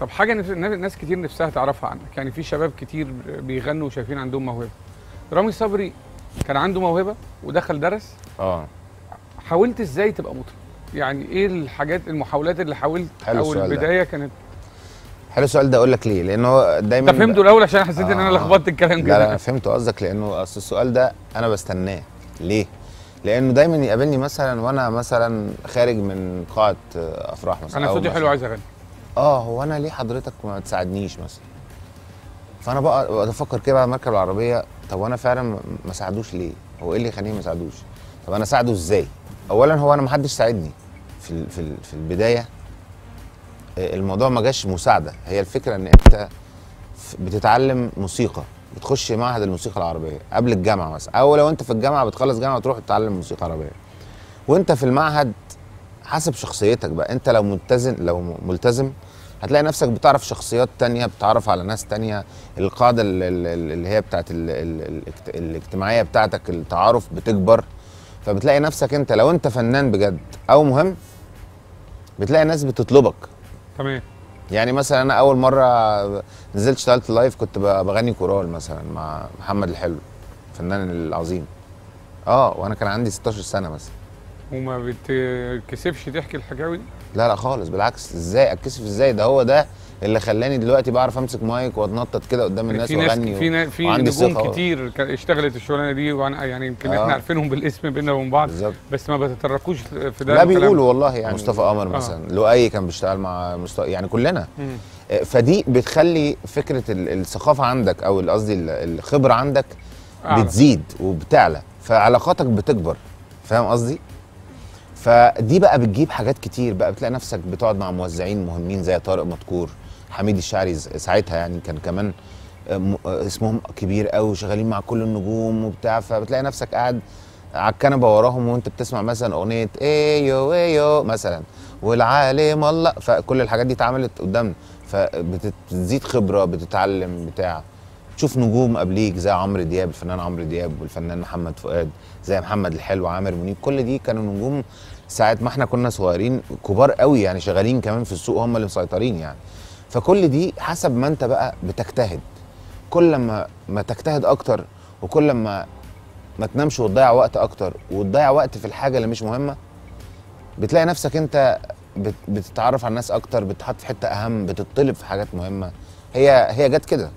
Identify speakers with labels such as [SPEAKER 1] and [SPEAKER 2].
[SPEAKER 1] طب حاجة ناس كتير نفسها تعرفها عنك. يعني في شباب كتير بيغنوا وشايفين عندهم موهبة. رامي صبري كان عنده موهبة ودخل درس.
[SPEAKER 2] آه.
[SPEAKER 1] حاولت إزاي تبقى مطرب؟ يعني إيه الحاجات المحاولات اللي حاولت
[SPEAKER 2] حلو
[SPEAKER 1] أو
[SPEAKER 2] السؤال ده.
[SPEAKER 1] البداية كانت؟
[SPEAKER 2] حلو السؤال ده أقول لك ليه؟ لأن هو دايما
[SPEAKER 1] أنت فهمته الأول عشان حسيت إن أنا
[SPEAKER 2] آه.
[SPEAKER 1] لخبطت الكلام
[SPEAKER 2] لا
[SPEAKER 1] كده.
[SPEAKER 2] لا أنا فهمت قصدك لأنه أصل السؤال ده أنا بستناه. ليه؟ لأنه دايما يقابلني مثلا وأنا مثلا خارج من قاعة آه، أفراح مثلا أنا
[SPEAKER 1] صوتي حلو عايز أغني.
[SPEAKER 2] آه هو أنا ليه حضرتك ما تساعدنيش مثلا؟ فأنا بقى أفكر كده بعد ما اركب العربية طب وأنا فعلا ما- ساعدوش ليه؟ هو إيه اللي يخليني ما ساعدوش؟ طب أنا اساعده إزاي؟ اولا هو أنا ما حدش ساعدني في في في البداية. آه، الموضوع ما جاش مساعدة. هي الفكرة إن أنت بتتعلم موسيقى بتخش معهد الموسيقى العربية قبل الجامعة مثلا. أو لو أنت في الجامعة بتخلص جامعة وتروح تتعلم موسيقى عربية. وأنت في المعهد حسب شخصيتك بقى. انت لو ملتزم لو ملتزم هتلاقي نفسك بتعرف شخصيات تانية بتعرف على ناس تانية. القاعدة ال- ال- ال- اللي هي بتاعت ال- ال- الاجت- الاجتماعية بتاعتك التعارف بتكبر. فبتلاقي نفسك انت لو انت فنان بجد أو مهم بتلاقي ناس بتطلبك.
[SPEAKER 1] تمام.
[SPEAKER 2] يعني مثلا أنا اول مرة نزلت اشتغلت live كنت بغني choral مثلا مع محمد الحلو الفنان العظيم. آه وأنا كان عندي 16 سنة مثلا.
[SPEAKER 1] وما بتكسفش تحكي الحكاوي دي
[SPEAKER 2] لا لا خالص بالعكس إزاي اتكسف إزاي ده هو ده اللي خلاني دلوقتي بعرف امسك مايك واتنطط كده قدام الناس
[SPEAKER 1] في ناس
[SPEAKER 2] واغني
[SPEAKER 1] في ناس في نجوم. كتير اشتغلت الشغلانة دي وأنا يعني يمكن
[SPEAKER 2] آه.
[SPEAKER 1] إحنا عارفينهم بالاسم بينا وبين بعض
[SPEAKER 2] بالظبط
[SPEAKER 1] بس ما بتتركوش في ده
[SPEAKER 2] لا. بيقولوا والله يعني مصطفى قمر
[SPEAKER 1] آه.
[SPEAKER 2] مثلا لؤي كان بيشتغل مع مصطفى يعني كلنا. آه، فدي بتخلي فكرة ال- الثقافة عندك أو قصدي ال- الخبرة عندك
[SPEAKER 1] أعلى.
[SPEAKER 2] بتزيد وبتعلى فعلاقاتك بتكبر فاهم قصدي فدي بقى بتجيب حاجات كتير بقى. بتلاقي نفسك بتقعد مع موزعين مهمين زي طارق مدكور حميد الشاعري ساعتها يعني كان كمان آه، آه، اسمهم كبير قوي وشغالين مع كل النجوم وبتاع. فبتلاقي نفسك قاعد على الكنبة وراهم وانت بتسمع مثلا أغنية ايو ايو مثلا. والعالم الله. فكل الحاجات دي اتعملت قدامنا فبتزيد خبرة بتتعلم بتاع. تشوف نجوم قبليك زي عمرو دياب الفنان عمرو دياب والفنان محمد فؤاد زي محمد الحلو عامر منيب كل دي كانوا نجوم ساعة ما إحنا كنا صغيرين كبار قوي يعني شغالين كمان في السوق هم اللي مسيطرين يعني. فكل دي حسب ما انت بقى بتجتهد. كل ما ما تجتهد أكتر وكل ما ما تنامش وتضيع وقت أكتر وتضيع وقت في الحاجة اللي مش مهمة بتلاقي نفسك انت بت- بتتعرف على الناس أكتر بتتحط في حتة أهم بتطلب في حاجات مهمة. هي هي جت كده.